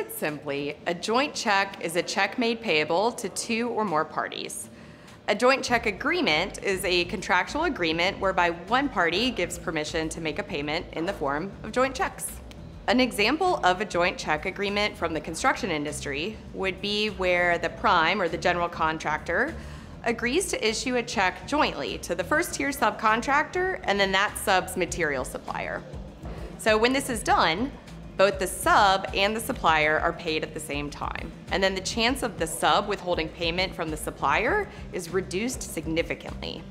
it simply, a joint check is a check made payable to two or more parties. A joint check agreement is a contractual agreement whereby one party gives permission to make a payment in the form of joint checks. An example of a joint check agreement from the construction industry would be where the prime or the general contractor agrees to issue a check jointly to the first tier subcontractor and then that sub's material supplier. So when this is done, both the sub and the supplier are paid at the same time. And then the chance of the sub withholding payment from the supplier is reduced significantly.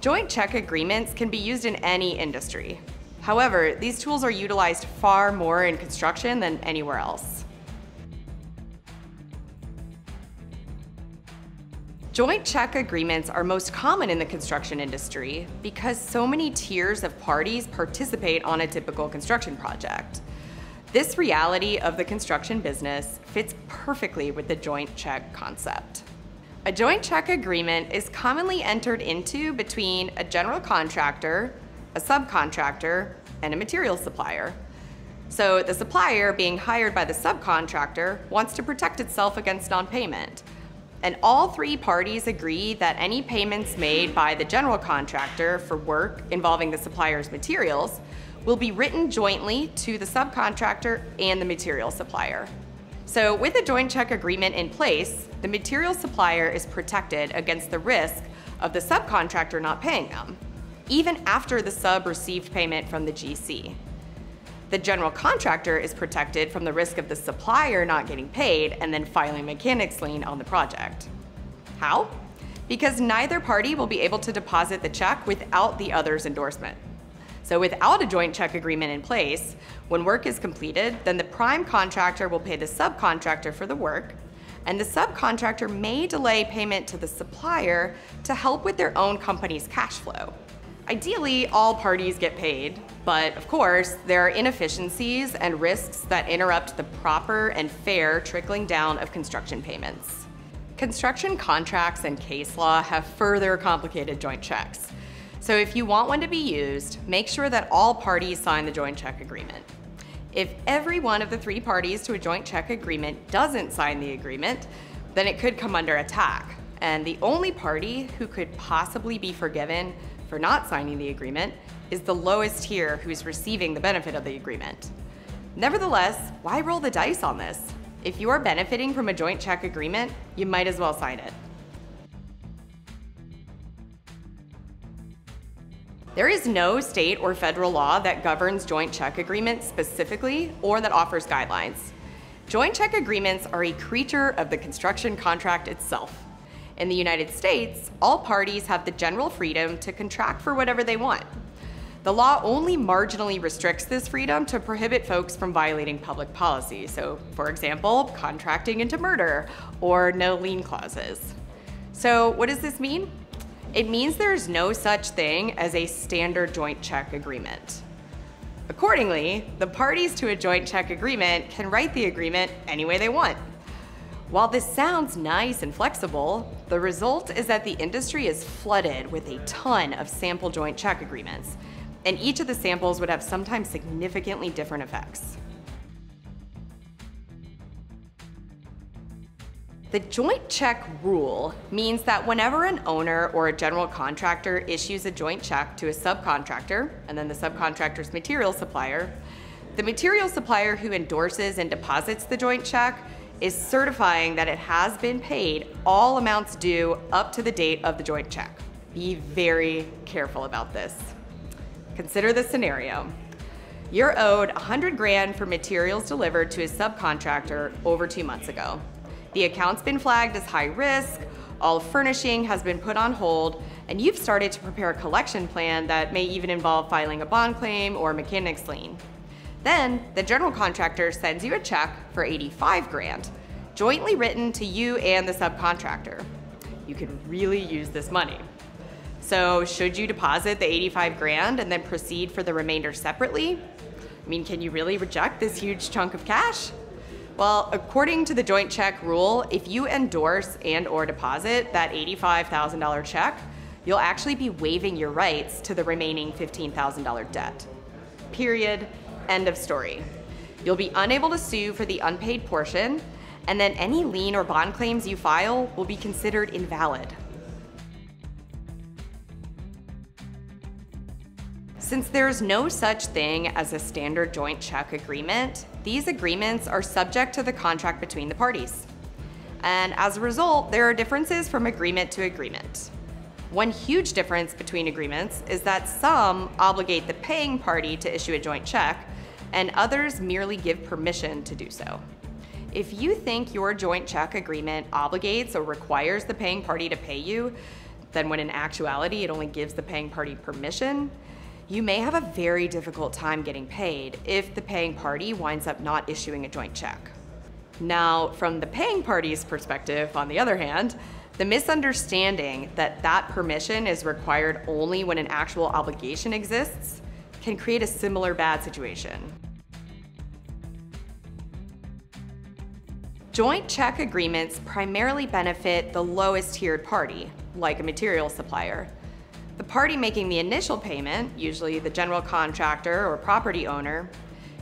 Joint check agreements can be used in any industry. However, these tools are utilized far more in construction than anywhere else. Joint check agreements are most common in the construction industry because so many tiers of parties participate on a typical construction project. This reality of the construction business fits perfectly with the joint check concept. A joint check agreement is commonly entered into between a general contractor, a subcontractor, and a material supplier. So the supplier, being hired by the subcontractor, wants to protect itself against non-payment and all three parties agree that any payments made by the general contractor for work involving the supplier's materials will be written jointly to the subcontractor and the material supplier. So with a joint check agreement in place, the material supplier is protected against the risk of the subcontractor not paying them, even after the sub received payment from the GC. The general contractor is protected from the risk of the supplier not getting paid and then filing mechanics lien on the project. How? Because neither party will be able to deposit the check without the other's endorsement. So without a joint check agreement in place, when work is completed, then the prime contractor will pay the subcontractor for the work, and the subcontractor may delay payment to the supplier to help with their own company's cash flow. Ideally, all parties get paid, but of course, there are inefficiencies and risks that interrupt the proper and fair trickling down of construction payments. Construction contracts and case law have further complicated joint checks. So if you want one to be used, make sure that all parties sign the joint check agreement. If every one of the three parties to a joint check agreement doesn't sign the agreement, then it could come under attack. And the only party who could possibly be forgiven for not signing the agreement is the lowest tier who's receiving the benefit of the agreement. Nevertheless, why roll the dice on this? If you are benefiting from a joint check agreement, you might as well sign it. There is no state or federal law that governs joint check agreements specifically or that offers guidelines. Joint check agreements are a creature of the construction contract itself. In the United States, all parties have the general freedom to contract for whatever they want. The law only marginally restricts this freedom to prohibit folks from violating public policy. So, for example, contracting into murder or no lien clauses. So, what does this mean? It means there's no such thing as a standard joint check agreement. Accordingly, the parties to a joint check agreement can write the agreement any way they want. While this sounds nice and flexible, the result is that the industry is flooded with a ton of sample joint check agreements, and each of the samples would have sometimes significantly different effects. The joint check rule means that whenever an owner or a general contractor issues a joint check to a subcontractor, and then the subcontractor's material supplier, the material supplier who endorses and deposits the joint check is certifying that it has been paid all amounts due up to the date of the joint check. Be very careful about this. Consider the scenario. You're owed 100 grand for materials delivered to a subcontractor over two months ago. The account's been flagged as high risk, all furnishing has been put on hold, and you've started to prepare a collection plan that may even involve filing a bond claim or mechanics lien. Then the general contractor sends you a check for 85 grand, jointly written to you and the subcontractor. You could really use this money. So should you deposit the 85 grand and then proceed for the remainder separately? I mean, can you really reject this huge chunk of cash? Well, according to the joint check rule, if you endorse and or deposit that $85,000 check, you'll actually be waiving your rights to the remaining $15,000 debt. Period. End of story. You'll be unable to sue for the unpaid portion, and then any lien or bond claims you file will be considered invalid. Since there's no such thing as a standard joint check agreement, these agreements are subject to the contract between the parties. And as a result, there are differences from agreement to agreement. One huge difference between agreements is that some obligate the paying party to issue a joint check, and others merely give permission to do so. If you think your joint check agreement obligates or requires the paying party to pay you, then when in actuality it only gives the paying party permission, you may have a very difficult time getting paid if the paying party winds up not issuing a joint check. Now, from the paying party's perspective, on the other hand, the misunderstanding that that permission is required only when an actual obligation exists can create a similar bad situation. Joint check agreements primarily benefit the lowest tiered party, like a material supplier, the party making the initial payment, usually the general contractor or property owner,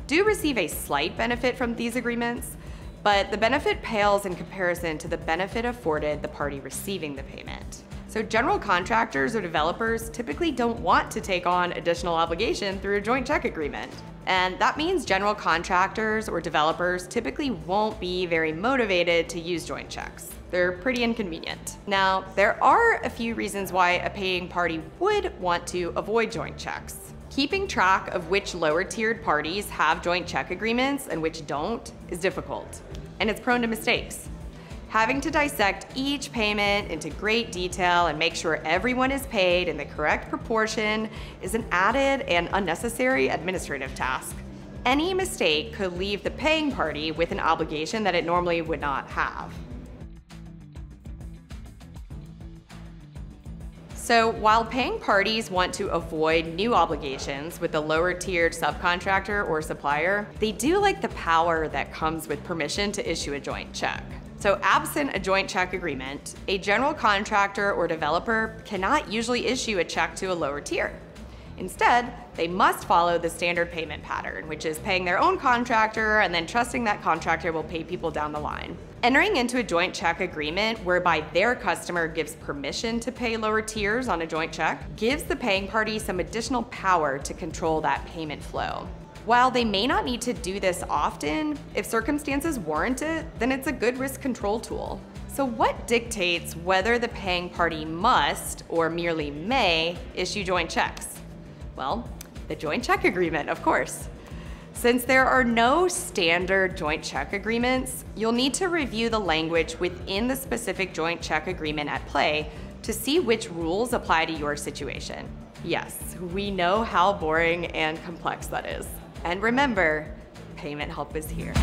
do receive a slight benefit from these agreements, but the benefit pales in comparison to the benefit afforded the party receiving the payment. So general contractors or developers typically don't want to take on additional obligation through a joint check agreement. And that means general contractors or developers typically won't be very motivated to use joint checks. They're pretty inconvenient. Now, there are a few reasons why a paying party would want to avoid joint checks. Keeping track of which lower tiered parties have joint check agreements and which don't is difficult, and it's prone to mistakes. Having to dissect each payment into great detail and make sure everyone is paid in the correct proportion is an added and unnecessary administrative task. Any mistake could leave the paying party with an obligation that it normally would not have. So while paying parties want to avoid new obligations with a lower tiered subcontractor or supplier, they do like the power that comes with permission to issue a joint check. So absent a joint check agreement, a general contractor or developer cannot usually issue a check to a lower tier. Instead, they must follow the standard payment pattern, which is paying their own contractor and then trusting that contractor will pay people down the line. Entering into a joint check agreement whereby their customer gives permission to pay lower tiers on a joint check gives the paying party some additional power to control that payment flow. While they may not need to do this often, if circumstances warrant it, then it's a good risk control tool. So what dictates whether the paying party must, or merely may, issue joint checks? Well, the joint check agreement, of course. Since there are no standard joint check agreements, you'll need to review the language within the specific joint check agreement at play to see which rules apply to your situation. Yes, we know how boring and complex that is. And remember, payment help is here.